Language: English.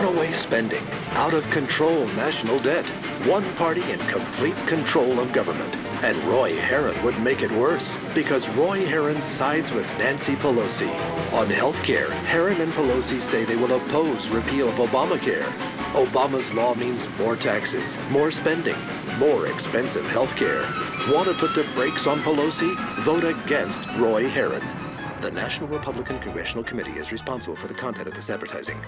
runaway spending, out of control national debt, one party in complete control of government. And Roy Herron would make it worse because Roy Herron sides with Nancy Pelosi. On health care, Herron and Pelosi say they will oppose repeal of Obamacare. Obama's law means more taxes, more spending, more expensive health care. Want to put the brakes on Pelosi? Vote against Roy Herron. The National Republican Congressional Committee is responsible for the content of this advertising.